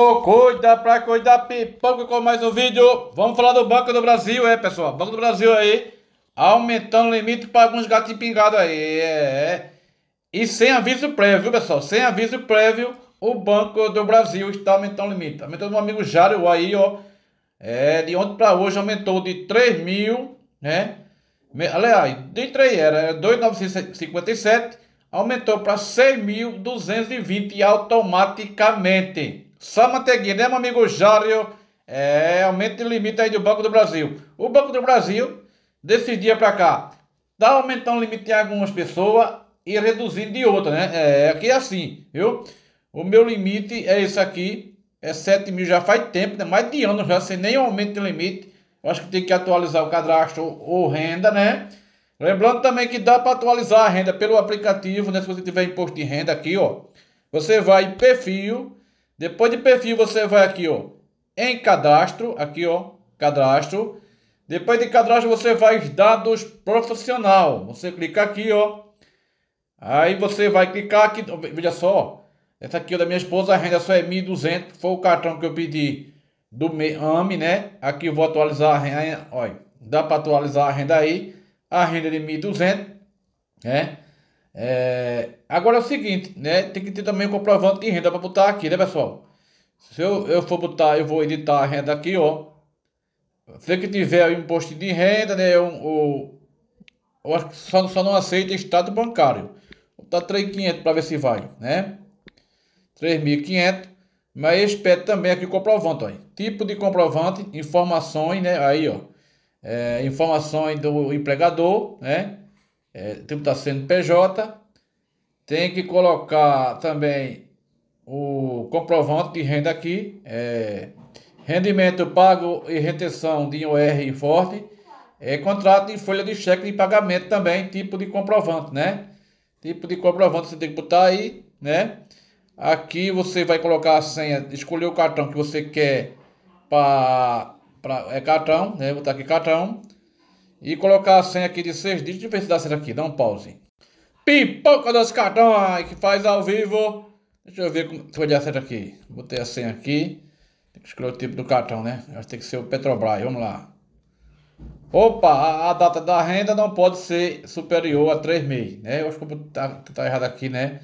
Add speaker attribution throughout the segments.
Speaker 1: Cuida pra cuidar pipoca com mais um vídeo. Vamos falar do Banco do Brasil, é pessoal. Banco do Brasil aí, aumentando o limite para alguns gatos pingados aí. É, é. E sem aviso prévio, viu pessoal? Sem aviso prévio, o Banco do Brasil está aumentando o limite. Aumentou meu amigo Jário aí, ó. É, de ontem para hoje aumentou de 3 mil, né? Aliás, de 3 era 2,957, aumentou para 6.220 automaticamente. Só manteiguinha, né, meu amigo Jário? É, aumenta o limite aí do Banco do Brasil. O Banco do Brasil, desse dia para cá, tá aumentando o limite de algumas pessoas e reduzindo de outras, né? É, aqui é assim, viu? O meu limite é esse aqui, é 7 mil já faz tempo, né? mais de ano já, sem nem aumento de limite. Eu acho que tem que atualizar o cadastro ou renda, né? Lembrando também que dá para atualizar a renda pelo aplicativo, né? Se você tiver imposto de renda aqui, ó. Você vai em perfil, depois de perfil você vai aqui, ó, em cadastro, aqui, ó, cadastro. Depois de cadastro você vai dados profissional. Você clica aqui, ó. Aí você vai clicar aqui, veja só, essa aqui é da minha esposa, a renda só é 1.200, foi o cartão que eu pedi do AME, né? Aqui eu vou atualizar a renda, olha, dá para atualizar a renda aí, a renda de 1.200, né? É, agora é o seguinte, né? Tem que ter também o comprovante de renda para botar aqui, né, pessoal? Se eu, eu for botar, eu vou editar a renda aqui, ó. Se que tiver o imposto de renda, né? O, o, acho que só, só não aceita estado bancário. Vou botar 3.500 para ver se vai, né? 3.500. Mas pedem também aqui o comprovante, ó. Tipo de comprovante, informações, né? Aí, ó. É, informações do empregador, né? É, tipo da CNPJ, tem que colocar também o comprovante de renda aqui, é, rendimento pago e retenção de IOR forte, é, contrato de folha de cheque de pagamento também, tipo de comprovante, né? Tipo de comprovante você tem que botar aí, né? Aqui você vai colocar a senha, escolher o cartão que você quer para é cartão, né? Vou botar aqui cartão. E colocar a senha aqui de 6 dígitos. Deixa eu ver se dá certo aqui. Dá um pause. Pipoca dos cartões que faz ao vivo. Deixa eu ver como vai dar certo aqui. Botei a senha aqui. Tem que escolher o tipo do cartão, né? Acho que tem que ser o Petrobras. Vamos lá. Opa, a, a, data da renda não pode ser superior a 3 meses, né? Eu acho que tá, tá errado aqui, né?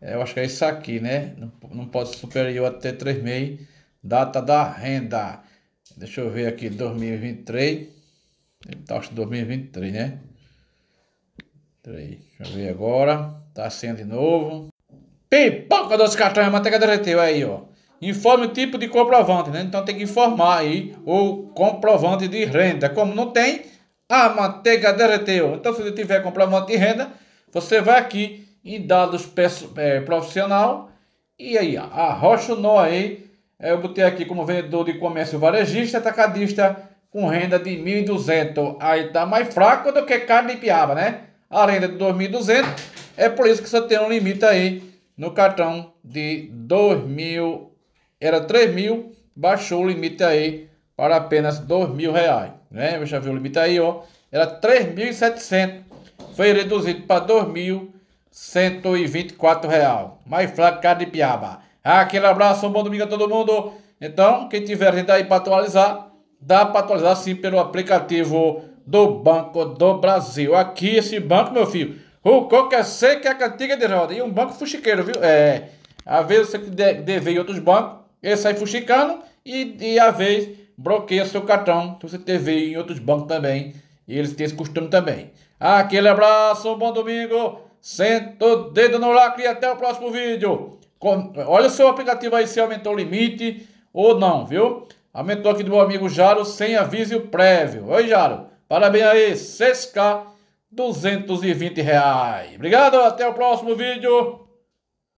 Speaker 1: É, eu acho que é isso aqui, né? Não, não pode ser superior a ter 3 meses. Data da renda. Deixa eu ver aqui, 2023. Tá, acho 2023, né? Peraí, deixa eu ver agora. Tá sendo de novo. Pipoca dos cartões, a manteiga derreteu aí, ó. Informe o tipo de comprovante, né? Então tem que informar aí o comprovante de renda. Como não tem, a manteiga derreteu. Então se você tiver comprovante de renda, você vai aqui em dados é, profissional e aí, arrocha o nó aí. Eu botei aqui como vendedor de comércio varejista, atacadista com renda de 1.200, aí tá mais fraco do que carne de piaba, né? A renda de 2.200, é por isso que você tem um limite aí no cartão de 2.000, era 3.000, baixou o limite aí para apenas 2.000 reais, né? Deixa eu ver o limite aí, ó, era 3.700, foi reduzido para 2.124 real, mais fraco carne de piaba. Aquele abraço, um bom domingo a todo mundo. Então, quem tiver renda aí para atualizar, dá para atualizar sim pelo aplicativo do Banco do Brasil. Aqui esse banco, meu filho, o coca é seca é a cantiga de roda. E um banco fuxiqueiro, viu? É, às vezes você deve em outros bancos, ele sai fuxicando e, e às vezes bloqueia seu cartão. Se você teve em outros bancos também, e eles têm esse costume também. Aquele abraço, bom domingo. Senta o dedo no lacre e até o próximo vídeo. Olha o seu aplicativo aí se aumentou o limite ou não, viu? Aumentou aqui do meu amigo Jaro sem aviso prévio. Oi, Jaro. Parabéns aí, 6K, 220 reais. Obrigado, até o próximo vídeo.